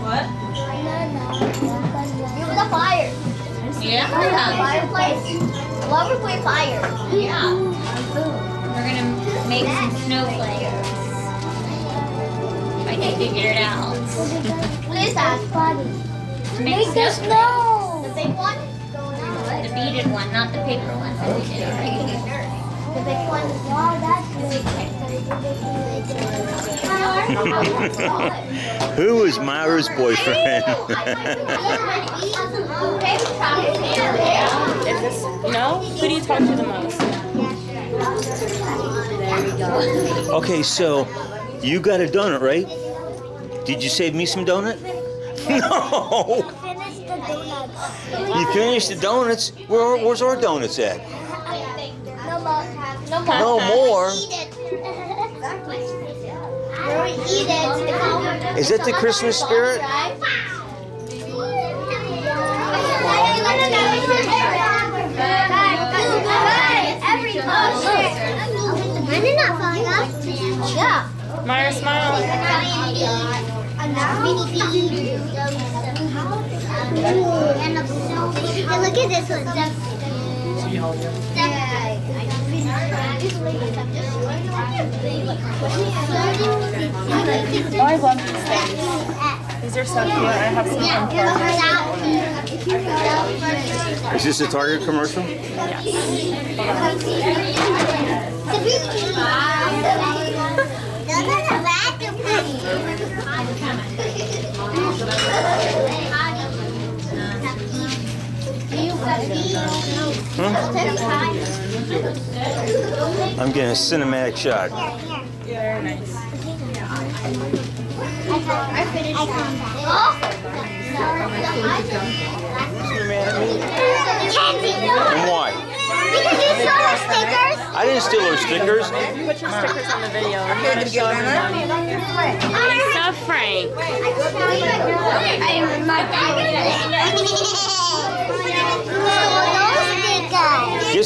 What? Fire. Yeah. Fireplace. Play fire. Yeah. We're gonna make some snowflakes. I can figure it out. What is that? To make snowflakes. The big one? The beaded one, not the paper one. The big one. Wow, that's Who is Myra's boyfriend? This no? Who do you talk to the most? okay, so you got a donut, right? Did you save me some donut? No. Finish the donuts. You finished the donuts. Where, where's our donuts at? No more. No more. Is that the Christmas spirit? Mine is not falling off. Yeah. Myra, smile. And look at this one. See Oh, I love these things. These are so cute. I have some on for Is this a Target commercial? I'm getting a cinematic shot. Very nice. I finished. And why? Because you saw the stickers. I didn't steal those stickers. Put your stickers on the video. I'm gonna show everybody. Stop, Frank. Guess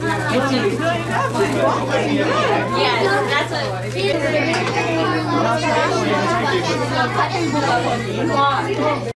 Yes, that's what.